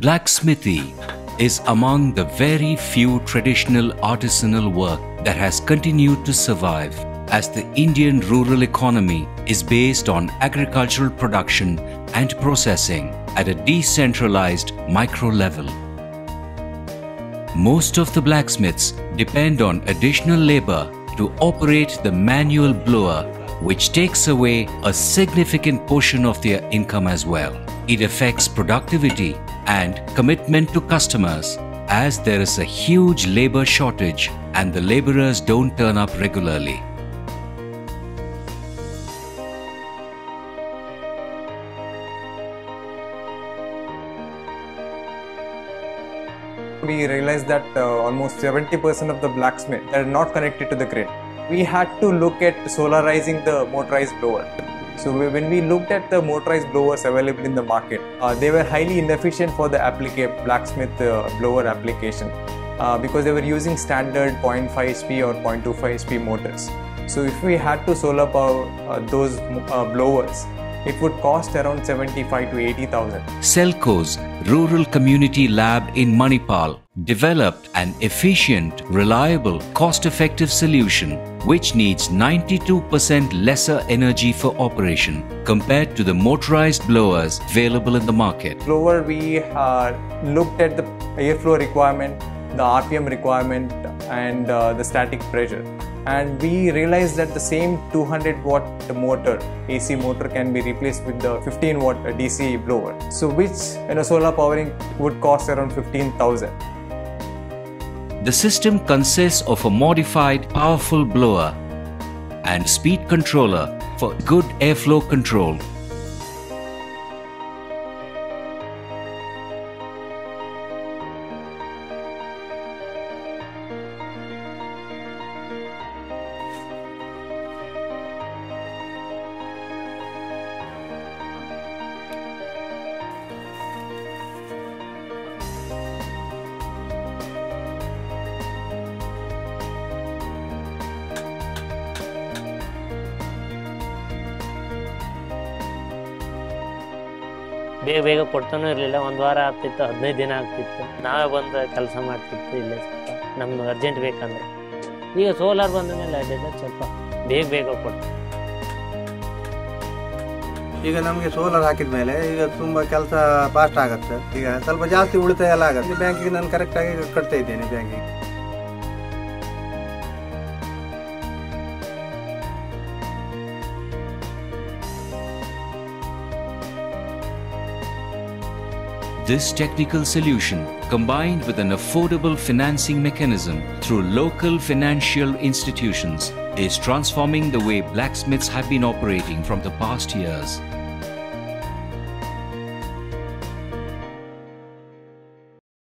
Blacksmithy is among the very few traditional artisanal work that has continued to survive as the Indian rural economy is based on agricultural production and processing at a decentralized micro level. Most of the blacksmiths depend on additional labor to operate the manual blower which takes away a significant portion of their income as well. It affects productivity and commitment to customers as there is a huge labor shortage and the laborers don't turn up regularly. we realized that uh, almost 70% of the blacksmiths are not connected to the grid. We had to look at solarizing the motorized blower. So when we looked at the motorized blowers available in the market, uh, they were highly inefficient for the blacksmith uh, blower application uh, because they were using standard 0.5 HP or 0.25 HP motors. So if we had to solar power uh, those uh, blowers, it would cost around 75 to 80,000. Selco's Rural Community Lab in Manipal developed an efficient, reliable, cost-effective solution which needs 92% lesser energy for operation compared to the motorized blowers available in the market. blower we uh, looked at the airflow requirement the rpm requirement and uh, the static pressure. And we realized that the same 200 watt motor ac motor can be replaced with the 15 watt dc blower. So which you know solar powering would cost around 15000 The system consists of a modified powerful blower and speed controller for good airflow control. ಬೇಗ ಬೇಗ ಕೊಡ್ತಾನೂ ಇರಲಿಲ್ಲ. ಒಂದು ವಾರ ಆಗ್ತಿತ್ತು, ಹದಿನೈದು ದಿನ ಆಗ್ತಿತ್ತು. ನಾವೇ ಬಂದು ಕೆಲಸ ಮಾಡ್ತಿತ್ತು ಇಲ್ಲೇ ಸ್ವಲ್ಪ. ನಮ್ಗೆ ಅರ್ಜೆಂಟ್ ಬೇಕಂದ್ರೆ. ಈಗ ಸೋಲಾರ್ ಬಂದ ಮೇಲೆ ಅದೆಲ್ಲ ಸ್ವಲ್ಪ ಬೇಗ ಬೇಗ ಕೊಡ್ತಾರೆ. ಈಗ ನಮಗೆ ಸೋಲಾರ್ ಹಾಕಿದ ಮೇಲೆ ಈಗ ತುಂಬ ಕೆಲಸ ಫಾಸ್ಟ್ ಆಗುತ್ತೆ. ಈಗ ಸ್ವಲ್ಪ ಜಾಸ್ತಿ ಉಳಿತಾಯ ಎಲ್ಲ ಆಗುತ್ತೆ. ಬ್ಯಾಂಕಿಗೆ ನಾನು ಕರೆಕ್ಟಾಗಿ ಕಟ್ತಾ ಇದ್ದೇನೆ ಬ್ಯಾಂಕಿಗೆ This technical solution, combined with an affordable financing mechanism through local financial institutions, is transforming the way blacksmiths have been operating from the past years.